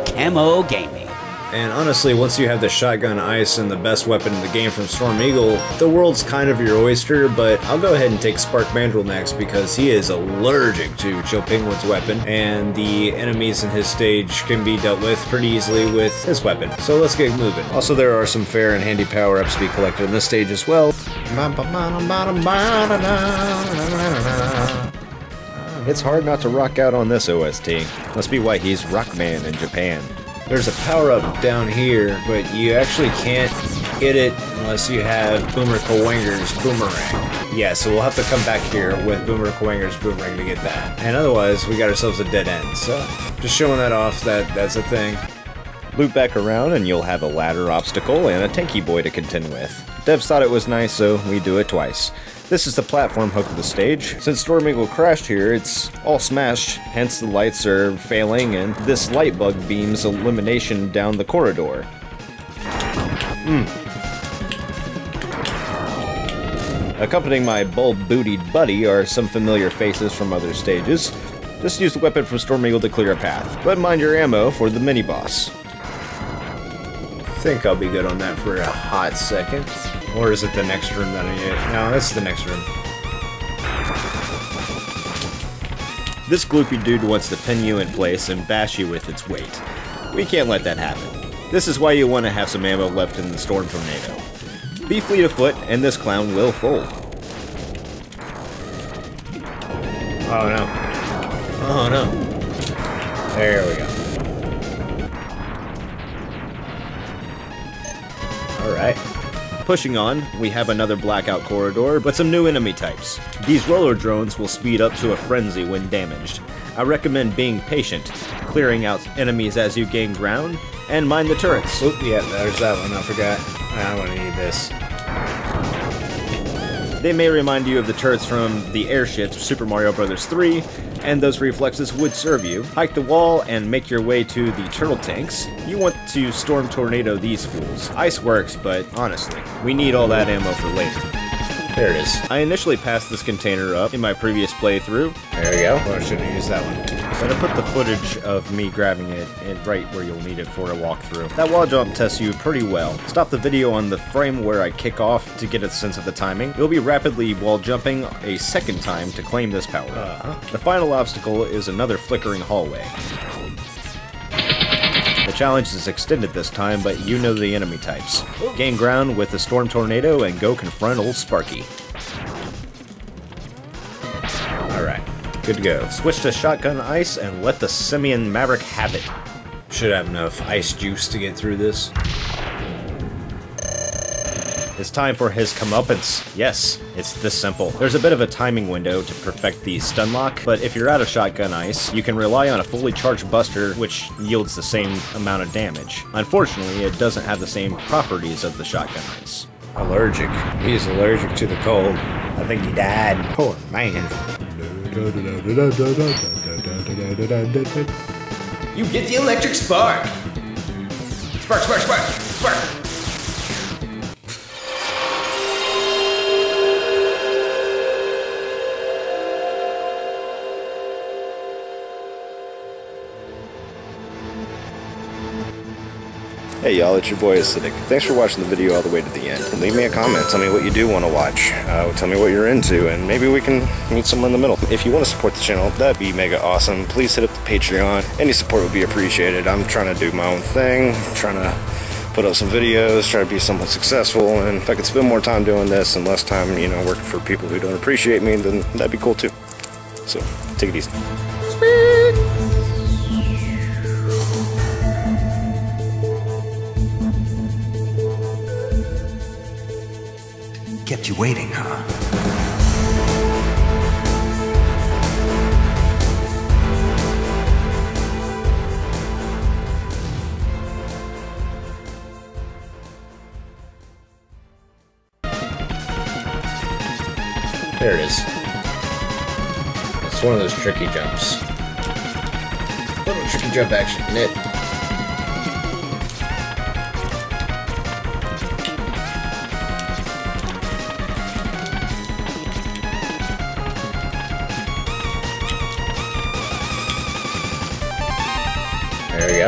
Camo Gaming. And honestly, once you have the shotgun ice and the best weapon in the game from Storm Eagle, the world's kind of your oyster, but I'll go ahead and take Spark Mandrill next because he is allergic to Penguin's weapon, and the enemies in his stage can be dealt with pretty easily with his weapon. So let's get moving. Also, there are some fair and handy power-ups to be collected in this stage as well. It's hard not to rock out on this OST. Must be why he's Rockman in Japan. There's a power-up down here, but you actually can't get it unless you have Boomer Kuwanger's Boomerang. Yeah, so we'll have to come back here with Boomer Kuwanger's Boomerang to get that. And otherwise, we got ourselves a dead end. So, just showing that off, that that's a thing. Loop back around and you'll have a ladder obstacle and a tanky boy to contend with. Devs thought it was nice, so we do it twice. This is the platform hook of the stage. Since Storm Eagle crashed here, it's all smashed, hence the lights are failing, and this light bug beams illumination down the corridor. Hmm. Accompanying my bulb-bootied buddy are some familiar faces from other stages. Just use the weapon from Storm Eagle to clear a path, but mind your ammo for the mini-boss. think I'll be good on that for a hot second. Or is it the next room that I need? No, that's the next room. This gloopy dude wants to pin you in place and bash you with its weight. We can't let that happen. This is why you want to have some ammo left in the Storm Tornado. Be fleet of foot, and this clown will fold. Oh no. Oh no. There we go. Alright. Pushing on, we have another blackout corridor, but some new enemy types. These roller drones will speed up to a frenzy when damaged. I recommend being patient, clearing out enemies as you gain ground, and mind the turrets. Oop, yeah, there's that one, I forgot. I'm gonna need this. They may remind you of the turrets from the airships Super Mario Bros. 3, and those reflexes would serve you. Hike the wall and make your way to the turtle tanks. You want to storm tornado these fools. Ice works, but honestly, we need all that ammo for later. There it is. I initially passed this container up in my previous playthrough. There we go. Well, I should have used that one. But I put the footage of me grabbing it in right where you'll need it for a walkthrough. That wall jump tests you pretty well. Stop the video on the frame where I kick off to get a sense of the timing. You'll be rapidly wall jumping a second time to claim this power. Uh -huh. The final obstacle is another flickering hallway. Challenge is extended this time, but you know the enemy types. Gain ground with the Storm Tornado and go confront old Sparky. Alright, good to go. Switch to Shotgun Ice and let the Simian Maverick have it. Should have enough ice juice to get through this. It's time for his comeuppance. Yes, it's this simple. There's a bit of a timing window to perfect the stun lock, but if you're out of shotgun ice, you can rely on a fully charged buster, which yields the same amount of damage. Unfortunately, it doesn't have the same properties of the shotgun ice. Allergic. He's allergic to the cold. I think he died. Poor man. You get the electric spark! Spark, spark, spark, spark! Hey y'all, it's your boy Acidic. Thanks for watching the video all the way to the end. Leave me a comment, tell me what you do want to watch, uh, tell me what you're into, and maybe we can meet somewhere in the middle. If you want to support the channel, that'd be mega awesome. Please hit up the Patreon. Any support would be appreciated. I'm trying to do my own thing, trying to put up some videos, try to be somewhat successful, and if I could spend more time doing this and less time, you know, working for people who don't appreciate me, then that'd be cool too. So, take it easy. Kept you waiting, huh? There it is. It's one of those tricky jumps. Little tricky jump action, it? There we go.